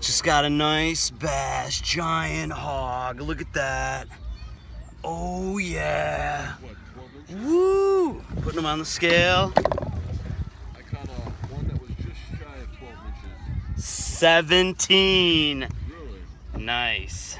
Just got a nice bass, giant hog. Look at that. Oh yeah. Woo! Putting them on the scale. I caught a one that was just shy of 12 inches. 17. Really? Nice.